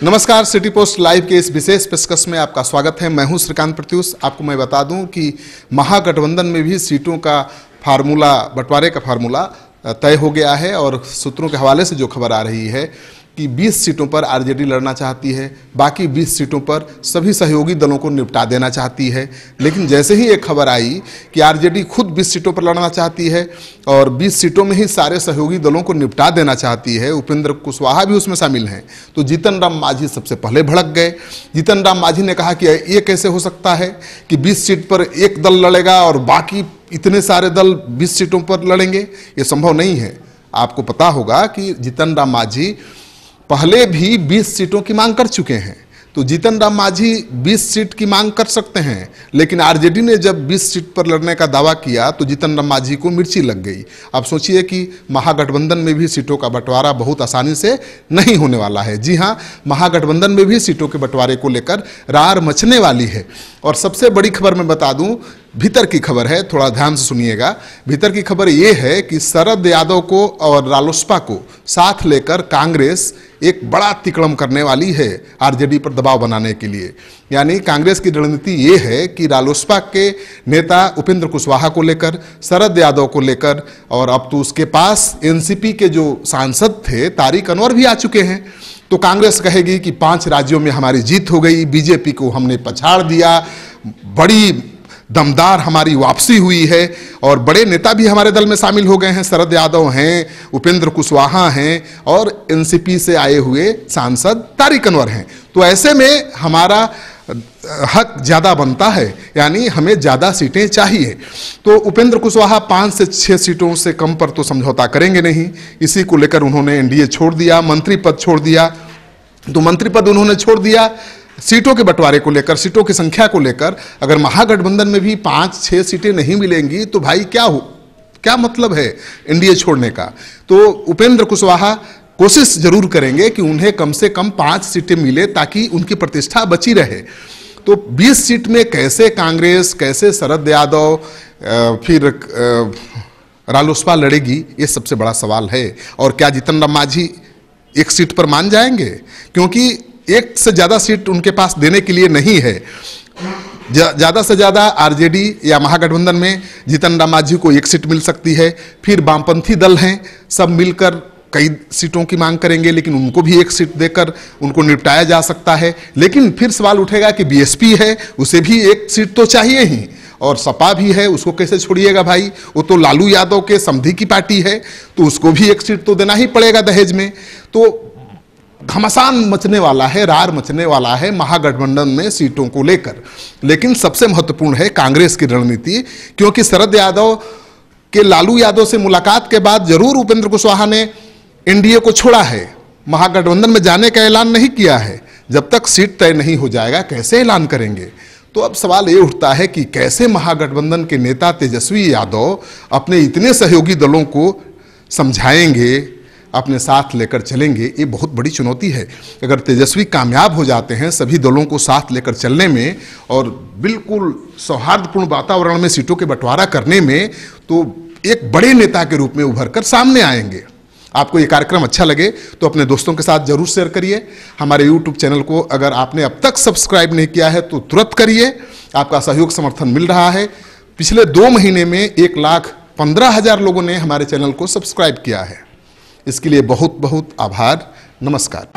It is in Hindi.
नमस्कार, सिटी पोस्ट लाइव के इस विशेष पेशकश में आपका स्वागत है। मैं हूँ श्रीकांत प्रत्युष। आपको मैं बता दूँ कि महागठबंधन में भी सीटों का फार्मूला, बंटवारे का फार्मूला तय हो गया है और सूत्रों के हवाले से जो खबर आ रही है कि 20 सीटों पर आरजेडी लड़ना चाहती है, बाकी 20 सीटों पर सभी सहयोगी दलों को निपटा देना चाहती है। लेकिन जैसे ही एक खबर आई कि आरजेडी खुद 20 सीटों पर लड़ना चाहती है और 20 सीटों में ही सारे सहयोगी दलों को निपटा देना चाहती है, उपेंद्र कुशवाहा भी उसमें शामिल हैं। तो जीतन राम मांझी सबसे पहले भड़क गए। जीतन राम मांझी ने कहा कि ये कैसे हो सकता है कि 20 सीट पर एक दल लड़ेगा और बाकी इतने सारे दल 20 सीटों पर लड़ेंगे? ये संभव नहीं है। आपको पता होगा कि जीतन राम मांझी पहले भी 20 सीटों की मांग कर चुके हैं। तो जीतन राम मांझी 20 सीट की मांग कर सकते हैं, लेकिन आरजेडी ने जब 20 सीट पर लड़ने का दावा किया तो जीतन राम मांझी को मिर्ची लग गई। अब सोचिए कि महागठबंधन में भी सीटों का बंटवारा बहुत आसानी से नहीं होने वाला है। जी हाँ महागठबंधन में भी सीटों के बंटवारे को लेकर रार मचने वाली है। और सबसे बड़ी खबर मैं बता दूँ भीतर की खबर है, थोड़ा ध्यान से सुनिएगा। भीतर की खबर ये है कि शरद यादव को और रालोसपा को साथ लेकर कांग्रेस एक बड़ा तिकड़म करने वाली है आरजेडी पर दबाव बनाने के लिए। यानी कांग्रेस की रणनीति ये है कि रालोसपा के नेता उपेंद्र कुशवाहा को लेकर, शरद यादव को लेकर और अब तो उसके पास एनसीपी के जो सांसद थे, तारिक अनवर भी आ चुके हैं। तो कांग्रेस कहेगी कि पाँच राज्यों में हमारी जीत हो गई, बीजेपी को हमने पछाड़ दिया, बड़ी दमदार हमारी वापसी हुई है और बड़े नेता भी हमारे दल में शामिल हो गए हैं, शरद यादव हैं, उपेंद्र कुशवाहा हैं और एनसीपी से आए हुए सांसद तारिक अनवर हैं। तो ऐसे में हमारा हक ज़्यादा बनता है, यानी हमें ज़्यादा सीटें चाहिए। तो उपेंद्र कुशवाहा पाँच से छः सीटों से कम पर तो समझौता करेंगे नहीं। इसी को लेकर उन्होंने एनडीए छोड़ दिया, मंत्री पद छोड़ दिया। तो मंत्री पद उन्होंने छोड़ दिया। सीटों के बंटवारे को लेकर, सीटों की संख्या को लेकर, अगर महागठबंधन में भी पाँच छः सीटें नहीं मिलेंगी तो भाई क्या हो? क्या मतलब है एनडीए छोड़ने का? तो उपेंद्र कुशवाहा कोशिश ज़रूर करेंगे कि उन्हें कम से कम पाँच सीटें मिले ताकि उनकी प्रतिष्ठा बची रहे। तो 20 सीट में कैसे कांग्रेस, कैसे शरद यादव फिर रालोसपा लड़ेगी, ये सबसे बड़ा सवाल है। और क्या जीतन राम मांझी एक सीट पर मान जाएँगे? क्योंकि एक से ज़्यादा सीट उनके पास देने के लिए नहीं है। ज़्यादा से ज़्यादा आरजेडी या महागठबंधन में जीतन राम मांझी को एक सीट मिल सकती है, फिर वामपंथी दल हैं, सब मिलकर कई सीटों की मांग करेंगे, लेकिन उनको भी एक सीट देकर उनको निपटाया जा सकता है। लेकिन फिर सवाल उठेगा कि बीएसपी है, उसे भी एक सीट तो चाहिए ही, और सपा भी है, उसको कैसे छोड़िएगा भाई? वो तो लालू यादव के समधि की पार्टी है तो उसको भी एक सीट तो देना ही पड़ेगा दहेज में। तो घमासान मचने वाला है, रार मचने वाला है महागठबंधन में सीटों को लेकर। लेकिन सबसे महत्वपूर्ण है कांग्रेस की रणनीति, क्योंकि शरद यादव के लालू यादव से मुलाकात के बाद ज़रूर उपेंद्र कुशवाहा ने एनडीए को छोड़ा है। महागठबंधन में जाने का ऐलान नहीं किया है। जब तक सीट तय नहीं हो जाएगा, कैसे ऐलान करेंगे? तो अब सवाल ये उठता है कि कैसे महागठबंधन के नेता तेजस्वी यादव अपने इतने सहयोगी दलों को समझाएँगे? अपने साथ लेकर चलेंगे, ये बहुत बड़ी चुनौती है। अगर तेजस्वी कामयाब हो जाते हैं, सभी दलों को साथ लेकर चलने में और बिल्कुल सौहार्दपूर्ण वातावरण में सीटों के बंटवारा करने में तो एक बड़े नेता के रूप में उभर कर सामने आएँगे। आपको ये कार्यक्रम अच्छा लगे तो अपने दोस्तों के साथ ज़रूर शेयर करिए। हमारे यूट्यूब चैनल को अगर आपने अब तक सब्सक्राइब नहीं किया है तो तुरंत करिए। आपका सहयोग समर्थन मिल रहा है। पिछले दो महीने में एक लाख पंद्रह हज़ार लोगों ने हमारे चैनल को सब्सक्राइब किया है। इसके लिए बहुत बहुत आभार। नमस्कार।